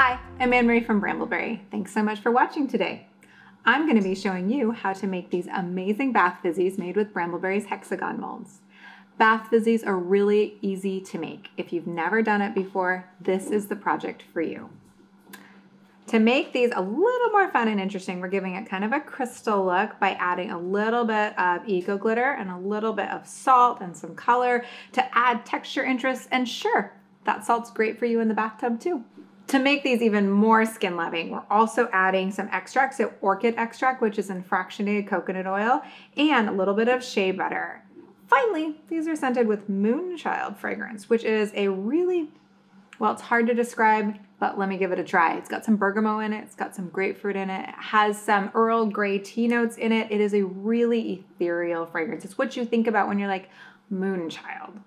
Hi, I'm Anne-Marie from Brambleberry. Thanks so much for watching today. I'm going to be showing you how to make these amazing bath fizzies made with Brambleberry's hexagon molds. Bath fizzies are really easy to make. If you've never done it before, this is the project for you. To make these a little more fun and interesting, we're giving it kind of a crystal look by adding a little bit of eco glitter and a little bit of salt and some color to add texture interest. And sure, that salt's great for you in the bathtub too. To make these even more skin loving, we're also adding some extracts, so orchid extract, which is in fractionated coconut oil, and a little bit of shea butter. Finally, these are scented with Moonchild fragrance, which is a really, well, it's hard to describe, but let me give it a try. It's got some bergamot in it, it's got some grapefruit in it, it has some Earl Grey tea notes in it. It is a really ethereal fragrance. It's what you think about when you're like, Moonchild.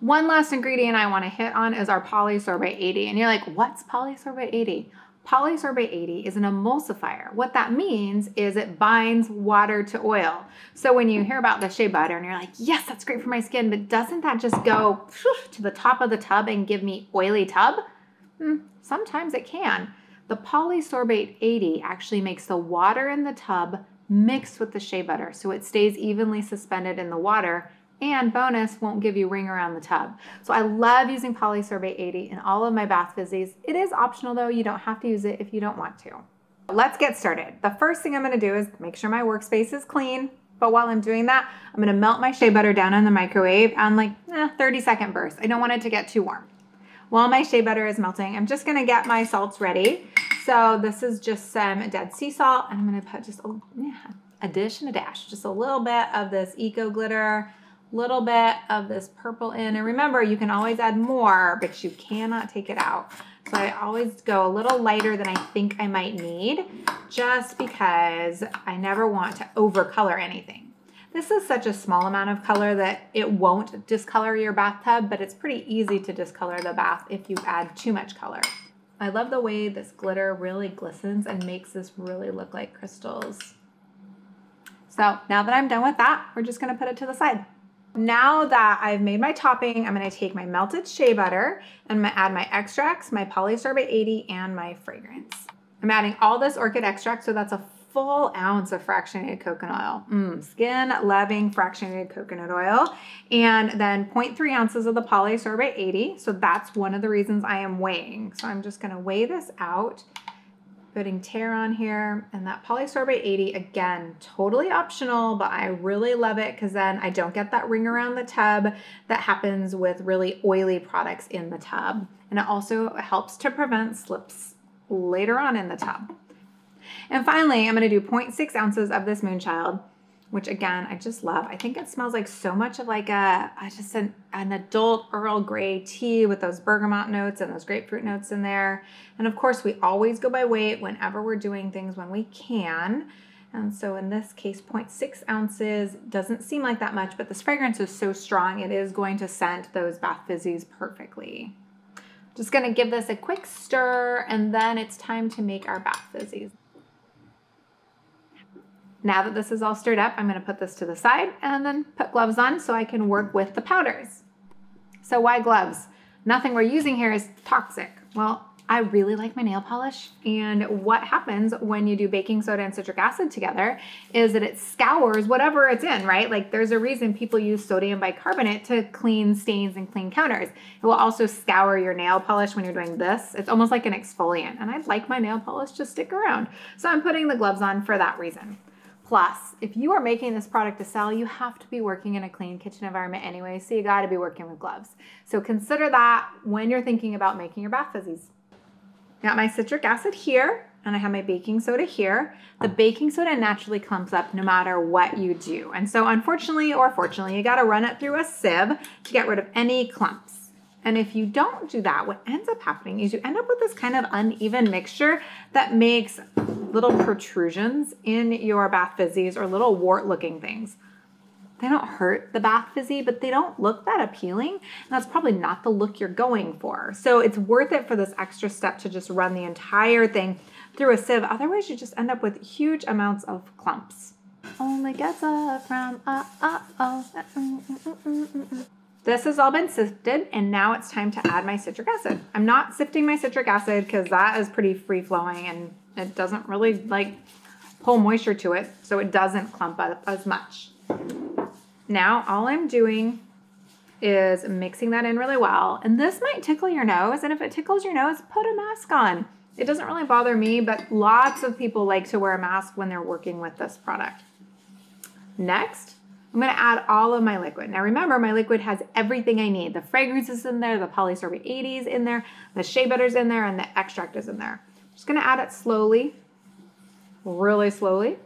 One last ingredient I want to hit on is our polysorbate 80. And you're like, what's polysorbate 80? Polysorbate 80 is an emulsifier. What that means is it binds water to oil. So when you hear about the shea butter and you're like, yes, that's great for my skin, but doesn't that just go to the top of the tub and give me oily tub? Hmm, sometimes it can. The polysorbate 80 actually makes the water in the tub mixed with the shea butter so it stays evenly suspended in the water and bonus, won't give you ring around the tub. So I love using polysorbate 80 in all of my bath fizzies. It is optional though, you don't have to use it if you don't want to. Let's get started. The first thing I'm gonna do is make sure my workspace is clean. But while I'm doing that, I'm gonna melt my shea butter down in the microwave on like eh, 30 second bursts. I don't want it to get too warm. While my shea butter is melting, I'm just gonna get my salts ready. So this is just some Dead Sea salt. And I'm gonna put just a, yeah, a dish and a dash, just a little bit of this eco glitter, little bit of this purple in. And remember, you can always add more, but you cannot take it out. So I always go a little lighter than I think I might need, just because I never want to overcolor anything. This is such a small amount of color that it won't discolor your bathtub, but it's pretty easy to discolor the bath if you add too much color. I love the way this glitter really glistens and makes this really look like crystals. So now that I'm done with that, we're just gonna put it to the side. Now that I've made my topping, I'm gonna take my melted shea butter and I'm gonna add my extracts, my polysorbate 80, and my fragrance. I'm adding all this orchid extract, so that's a full ounce of fractionated coconut oil. Mm, skin loving fractionated coconut oil. And then 0.3 ounces of the polysorbate 80. So that's one of the reasons I am weighing. So I'm just gonna weigh this out putting tare on here and that polysorbate 80 again totally optional but I really love it because then I don't get that ring around the tub. That happens with really oily products in the tub and it also helps to prevent slips later on in the tub. And finally I'm going to do 0.6 ounces of this Moonchild which again, I just love. I think it smells like so much of like a, just an, an adult Earl Grey tea with those bergamot notes and those grapefruit notes in there. And of course, we always go by weight whenever we're doing things when we can. And so in this case, 0.6 ounces doesn't seem like that much, but this fragrance is so strong, it is going to scent those bath fizzies perfectly. Just gonna give this a quick stir and then it's time to make our bath fizzies. Now that this is all stirred up, I'm gonna put this to the side and then put gloves on so I can work with the powders. So why gloves? Nothing we're using here is toxic. Well, I really like my nail polish. And what happens when you do baking soda and citric acid together is that it scours whatever it's in, right? Like there's a reason people use sodium bicarbonate to clean stains and clean counters. It will also scour your nail polish when you're doing this. It's almost like an exfoliant. And I'd like my nail polish to stick around. So I'm putting the gloves on for that reason. Plus, if you are making this product to sell, you have to be working in a clean kitchen environment anyway, so you gotta be working with gloves. So consider that when you're thinking about making your bath fizzies. Got my citric acid here, and I have my baking soda here. The baking soda naturally clumps up no matter what you do. And so unfortunately or fortunately, you gotta run it through a sieve to get rid of any clumps. And if you don't do that, what ends up happening is you end up with this kind of uneven mixture that makes little protrusions in your bath fizzies or little wart looking things. They don't hurt the bath fizzy, but they don't look that appealing. And that's probably not the look you're going for. So it's worth it for this extra step to just run the entire thing through a sieve. Otherwise, you just end up with huge amounts of clumps. Only gets up from uh, uh, oh. Mm, mm, mm, This has all been sifted and now it's time to add my citric acid. I'm not sifting my citric acid because that is pretty free flowing and it doesn't really like pull moisture to it so it doesn't clump up as much. Now all I'm doing is mixing that in really well. And this might tickle your nose and if it tickles your nose, put a mask on. It doesn't really bother me, but lots of people like to wear a mask when they're working with this product. Next, I'm gonna add all of my liquid. Now remember, my liquid has everything I need. The fragrance is in there, the polysorbate 80s in there, the shea butter's in there, and the extract is in there. I'm just gonna add it slowly, really slowly,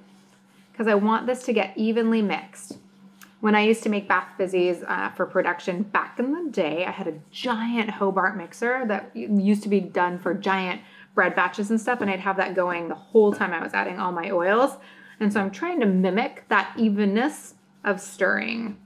because I want this to get evenly mixed. When I used to make bath fizzies uh, for production back in the day, I had a giant Hobart mixer that used to be done for giant bread batches and stuff, and I'd have that going the whole time I was adding all my oils. And so I'm trying to mimic that evenness of stirring.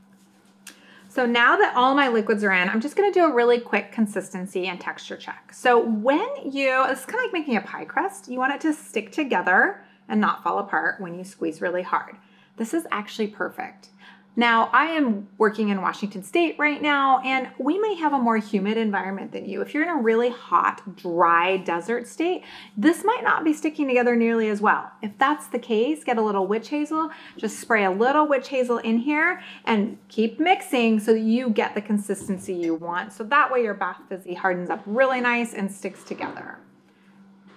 So now that all my liquids are in, I'm just gonna do a really quick consistency and texture check. So when you, it's kind of like making a pie crust, you want it to stick together and not fall apart when you squeeze really hard. This is actually perfect. Now, I am working in Washington State right now, and we may have a more humid environment than you. If you're in a really hot, dry desert state, this might not be sticking together nearly as well. If that's the case, get a little witch hazel, just spray a little witch hazel in here and keep mixing so you get the consistency you want. So that way your bath fizzy hardens up really nice and sticks together.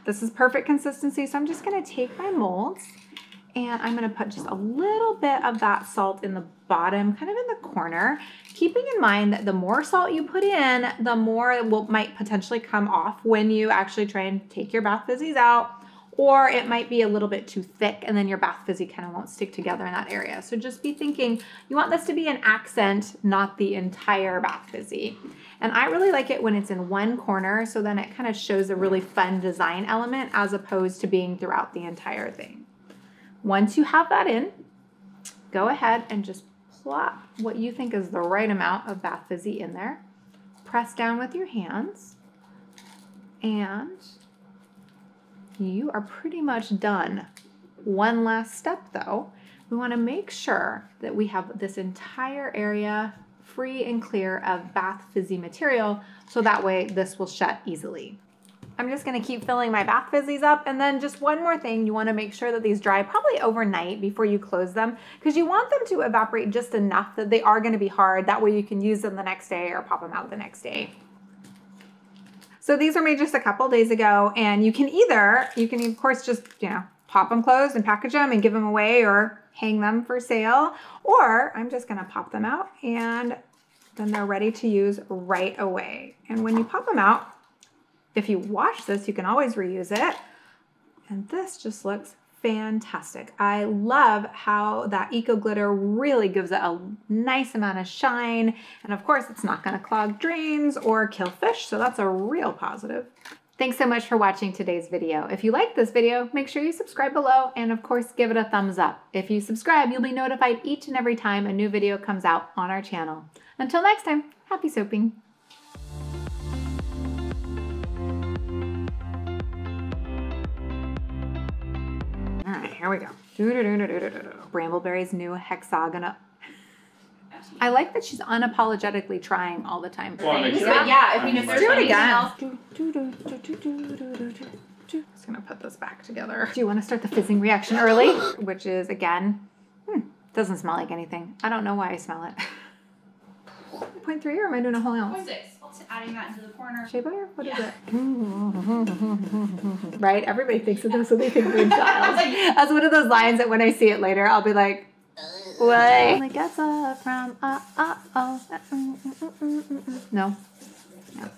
This is perfect consistency, so I'm just gonna take my molds and I'm gonna put just a little bit of that salt in the bottom, kind of in the corner, keeping in mind that the more salt you put in, the more it will, might potentially come off when you actually try and take your bath fizzies out, or it might be a little bit too thick and then your bath fizzy kind of won't stick together in that area. So just be thinking, you want this to be an accent, not the entire bath fizzy. And I really like it when it's in one corner, so then it kind of shows a really fun design element as opposed to being throughout the entire thing. Once you have that in, go ahead and just plop what you think is the right amount of Bath Fizzy in there. Press down with your hands and you are pretty much done. One last step though, we wanna make sure that we have this entire area free and clear of Bath Fizzy material so that way this will shut easily. I'm just gonna keep filling my bath fizzies up. And then just one more thing, you wanna make sure that these dry probably overnight before you close them, because you want them to evaporate just enough that they are gonna be hard. That way you can use them the next day or pop them out the next day. So these were made just a couple days ago, and you can either, you can of course just, you know, pop them closed and package them and give them away or hang them for sale, or I'm just gonna pop them out and then they're ready to use right away. And when you pop them out, if you wash this, you can always reuse it. And this just looks fantastic. I love how that Eco Glitter really gives it a nice amount of shine. And of course, it's not gonna clog drains or kill fish, so that's a real positive. Thanks so much for watching today's video. If you liked this video, make sure you subscribe below and of course give it a thumbs up. If you subscribe, you'll be notified each and every time a new video comes out on our channel. Until next time, happy soaping. Here we go. Brambleberry's new hexagonal. I like that she's unapologetically trying all the time. Well, yeah, yeah, if you just do it again. Just gonna put this back together. Do you want to start the fizzing reaction early? Which is again, hmm, doesn't smell like anything. I don't know why I smell it. 0.3 or am I doing a whole ounce? 0.6 adding that into the corner. Shea butter? What yeah. is it? right? Everybody thinks of this when they think of child. That's one of those lines that when I see it later, I'll be like, what? Only gets up from uh, uh, oh. Uh, mm, mm, mm, no. No.